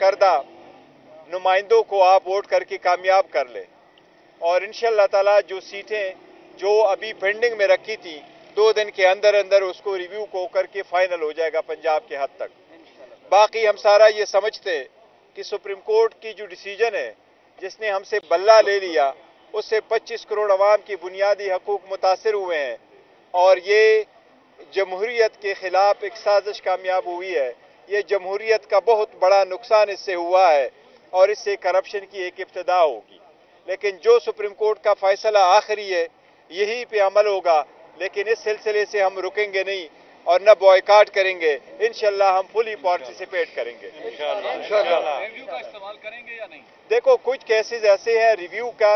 करदा नुमाइंदों को आप वोट करके कामयाब कर ले। और इन ताला जो सीटें जो अभी पेंडिंग में रखी थी दो दिन के अंदर अंदर उसको रिव्यू को करके फाइनल हो जाएगा पंजाब के हद तक। बाकी हम सारा ये समझते कि सुप्रीम कोर्ट की जो डिसीज़न है जिसने हमसे बल्ला ले लिया उससे 25 करोड़ अवाम की बुनियादी हकूक मुतासर हुए हैं। और ये जमहूरीत के खिलाफ एक साजिश कामयाब हुई है। ये जमहूरीत का बहुत बड़ा नुकसान इससे हुआ है और इससे करप्शन की एक इब्तदा होगी। लेकिन जो सुप्रीम कोर्ट का फैसला आखिरी है यही पे अमल होगा। लेकिन इस सिलसिले से हम रुकेंगे नहीं और न बॉयकाट करेंगे। इनशाला हम फुली पार्टिसिपेट करेंगे। देखो कुछ केसेस ऐसे हैं रिव्यू का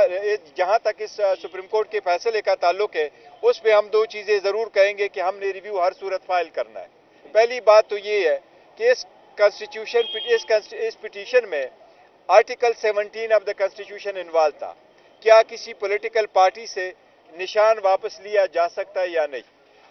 जहाँ तक इस सुप्रीम कोर्ट के फैसले का ताल्लुक है उस पर हम दो चीज़ें ज़रूर कहेंगे कि हमने रिव्यू हर सूरत फ़ाइल करना है। पहली बात तो ये है इस कॉन्स्टिट्यूशन इस, इस पिटीशन में article 17 of the constitution involve था। क्या किसी पॉलिटिकल पार्टी से निशान वापस लिया जा सकता है या नहीं?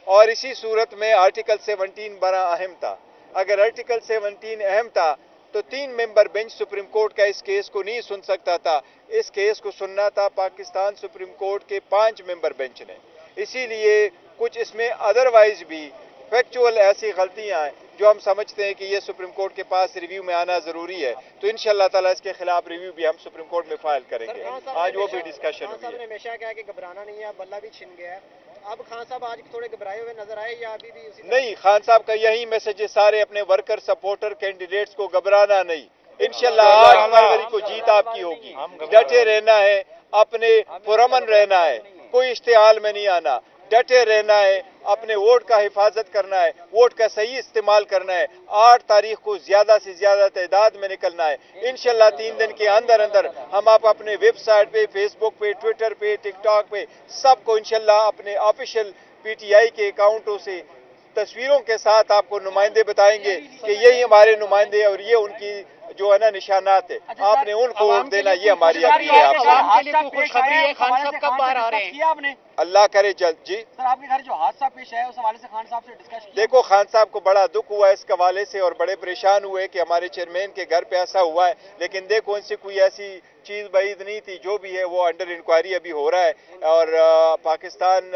और इसी सूरत में आर्टिकल 17 बड़ा अहम था। अगर आर्टिकल 17 अहम था तो तीन मेंबर बेंच सुप्रीम कोर्ट का इस केस को नहीं सुन सकता था। इस केस को सुनना था पाकिस्तान सुप्रीम कोर्ट के पाँच मेंबर बेंच ने। इसीलिए कुछ इसमें अदरवाइज़ भी फैक्चुअल ऐसी गलतियाँ हैं जो हम समझते हैं कि ये सुप्रीम कोर्ट के पास रिव्यू में आना ज़रूरी है। तो इन ताला इसके खिलाफ रिव्यू भी हम सुप्रीम कोर्ट में फ़ाइल करेंगे। आज वो भी डिस्कशन हुई है। हमेशा कहा कि घबराना नहीं है बल्ला भी छिन गया है। अब खान साहब आज थोड़े घबराए हुए नज़र आए या अभी भी उसी नहीं खान साहब का यही मैसेज है सारे अपने वर्कर सपोर्टर कैंडिडेट्स को घबराना नहीं। इनशाला आठ फरवरी को जीत आपकी होगी। डटे रहना है अपने पुरमन रहना है। कोई इश्तेहाल में नहीं आना। डटे रहना है अपने वोट का हिफाजत करना है, वोट का सही इस्तेमाल करना है, आठ तारीख को ज़्यादा से ज़्यादा तादाद में निकलना है। इनशाला तीन दिन के अंदर अंदर हम आप अपने वेबसाइट पे फेसबुक पे ट्विटर पे टिकटॉक पे सबको इनशाला अपने ऑफिशियल पीटीआई के अकाउंटों से तस्वीरों के साथ आपको नुमाइंदे बताएँगे कि यही हमारे नुमाइंदे और ये उनकी जो है ना निशानात है। अच्छा आपने उनको वोट देना ये हमारी अपील है आपसे। अल्लाह करे जल्द जी। सर आपके घर जो हादसा पेश है उस हवाले से खान साहब से डिस्कस देखो खान साहब को बड़ा दुख हुआ है इस हवाले से और बड़े परेशान हुए कि हमारे चेयरमैन के घर पे ऐसा हुआ है। लेकिन देखो इनसे कोई ऐसी चीज़ बईद नहीं थी जो भी है वो अंडर इंक्वायरी अभी हो रहा है। और पाकिस्तान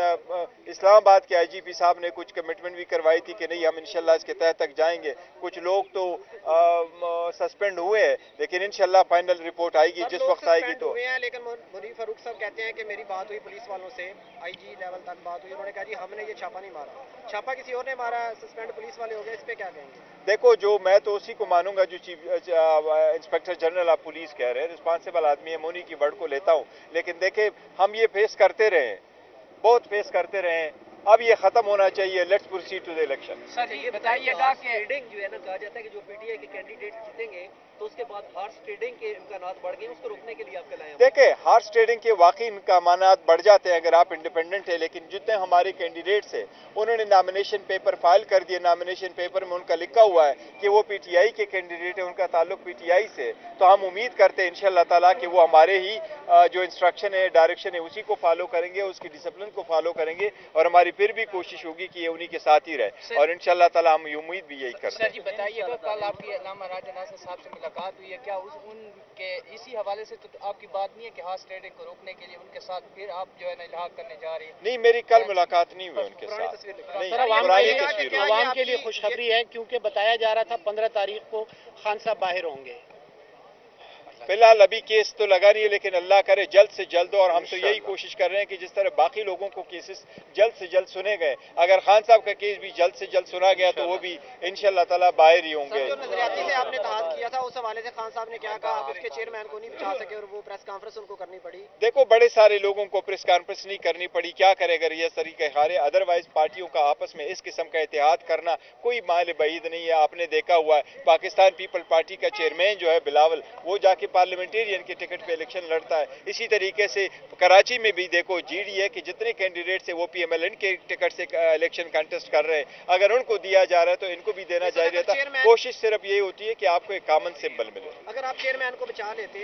इस्लामाबाद के आईजीपी साहब ने कुछ कमिटमेंट भी करवाई थी कि नहीं हम इंशाल्लाह इसके तहत तक जाएँगे। कुछ लोग तो सस्पेंड हुए हैं लेकिन इंशाल्लाह फाइनल रिपोर्ट आएगी जिस वक्त आएगी तो। लेकिन मुनीफ फारूक साहब कहते हैं कि मेरी बात हुई पुलिस वालों से आईजी लेवल तक बात हुई उन्होंने कहा जी हमने ये छापा नहीं मारा। छापा किसी और ने मारा सस्पेंड पुलिस वाले हो गए इस पे क्या कहेंगे? देखो जो मैं तो उसी को मानूँगा जो chief inspector general of police कह रहे हैं रिस्पॉन्सिबल आदमी है मोनी की वर्ड को लेता हूँ। लेकिन देखे हम ये फेस करते रहे बहुत फेस करते रहे अब ये खत्म होना चाहिए let's proceed to the election sir ये बताइएगा कि जो है ना कहा जाता है कि जो पीटीआई के कैंडिडेट जीतेंगे तो उसके बाद हार्स ट्रेडिंग के इम्कान बढ़ गए उसको रोकने के लिए आपके लाए देखे हार्स ट्रेडिंग के वाकई इम्कान बढ़ जाते हैं अगर आप इंडिपेंडेंट है लेकिन जितने हमारे कैंडिडेट्स है उन्होंने नामिनेशन पेपर फ़ाइल कर दिए नामिनेशन पेपर में उनका लिखा हुआ है कि वो पीटीआई के कैंडिडेट है उनका ताल्लुक पीटीआई से तो हम उम्मीद करते हैं इनशाला ताला कि वो हमारे ही जो इंस्ट्रक्शन है डायरेक्शन है उसी को फॉलो करेंगे उसकी डिसिप्लिन को फॉलो करेंगे और हमारी फिर भी कोशिश होगी कि ये उन्हीं के साथ ही रहे। और इनशाला ताला हम उम्मीद भी यही करते हैं। मुलाकात हुई है। क्या उस उनके इसी हवाले से तो आपकी बात नहीं है कि हाथ ट्रेडिंग को रोकने के लिए उनके साथ फिर आप जो है ना इलाहा करने जा रही है? नहीं मेरी कल मुलाकात नहीं हुई उनके साथ। आवाम के लिए खुशखबरी है क्योंकि बताया जा रहा था पंद्रह तारीख को खान साहब बाहर होंगे। फ़िलहाल अभी केस तो लगा नहीं है लेकिन अल्लाह करे जल्द से जल्द और हम तो यही कोशिश कर रहे हैं कि जिस तरह बाकी लोगों को केसेस जल्द से जल्द सुने गए अगर खान साहब का केस भी जल्द से जल्द सुना गया तो वो भी इनशाला ताला बाहर ही होंगे। आपने किया था उस हवाले से खान साहब ने क्या कहा उसके चेयरमैन को नहीं बचा सके और वो प्रेस कॉन्फ्रेंस उनको करनी पड़ी। देखो बड़े सारे लोगों को प्रेस कॉन्फ्रेंस नहीं करनी पड़ी क्या करे अगर ये तरीके हारे अदरवाइज़ पार्टियों का आपस में इस किस्म का एहतियात करना कोई माल बईद नहीं है। आपने देखा हुआ है पाकिस्तान पीपल पार्टी का चेयरमैन जो है बिलावल वो जाके पार्लियामेंटेरियन के टिकट पे इलेक्शन लड़ता है। इसी तरीके से कराची में भी देखो जीडी है कि जितने कैंडिडेट है वो पीएमएलएन के टिकट से इलेक्शन कंटेस्ट कर रहे हैं। अगर उनको दिया जा रहा है तो इनको भी देना चाहिए था कोशिश सिर्फ़ ये होती है कि आपको एक अमन सिंबल मिले। अगर आप चेयरमैन को बचा लेते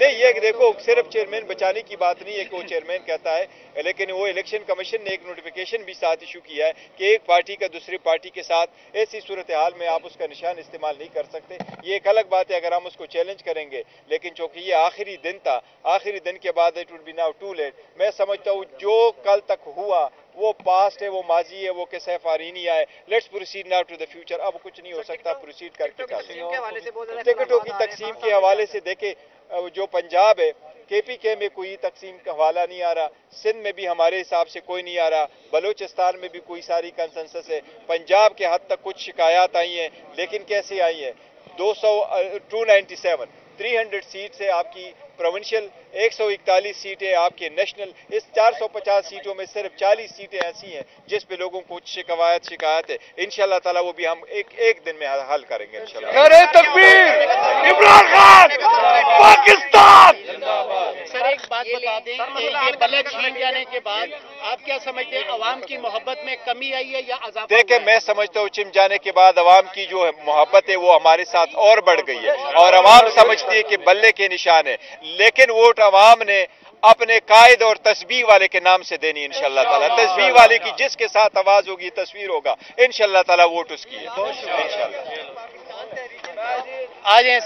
नहीं ये देखो तो- सिर्फ़ चेयरमैन बचाने की बात नहीं है कि वो चेयरमैन कहता है। लेकिन वो इलेक्शन कमीशन ने एक नोटिफिकेशन भी साथ इशू किया है कि एक पार्टी का दूसरी पार्टी के साथ ऐसी सूरत हाल में आप उसका निशान इस्तेमाल नहीं कर सकते। ये एक अलग बात है अगर हम उसको चैलेंज करेंगे लेकिन चूँकि ये आखिरी दिन था आखिरी दिन के बाद it would be now too late मैं समझता हूँ जो कल तक हुआ वो पास्ट है वो माजी है वो के सैफारीनी आए। Let's proceed now to the future अब कुछ नहीं हो सकता प्रोसीड करके टिकटों की तकसीम के हवाले से की के से देखे जो पंजाब है के पी केपीके में कोई तकसीम का हवाला नहीं आ रहा। सिंध में भी हमारे हिसाब से कोई नहीं आ रहा। बलूचिस्तान में भी कोई सारी कंसेंसस है। पंजाब के हद तक कुछ शिकायत आई हैं लेकिन कैसे आई हैं? 200 two ninety seven three hundred seat से आपकी प्रोविंशियल 141 सीटें आपके नेशनल इस 450 सीटों में सिर्फ़ 40 सीटें ऐसी हैं जिस पे लोगों को शिकवायत शिकायत है। इन ताला वो भी हम एक एक दिन में हल करेंगे तकबीर! इमरान खान, पाकिस्तान! सर एक बात बता दें कि ये बल्ले छीन जाने के बाद आप क्या समझते हैं अवाम की मोहब्बत में कमी आई है या अजाफा देखे हुआ है? मैं समझता हूँ चिम जाने के बाद अवाम की जो मोहब्बत है वो हमारे साथ और बढ़ गई है। और अवाम समझती है कि बल्ले के निशान है लेकिन वोट अवाम ने अपने कायद और तस्वीर वाले के नाम से देनी इंशाल्लाह ताला। तस्वीर वाले की जिसके साथ आवाज़ होगी तस्वीर होगा इंशाल्लाह ताला वोट उसकी है। इंशाल्लाह। आ जाए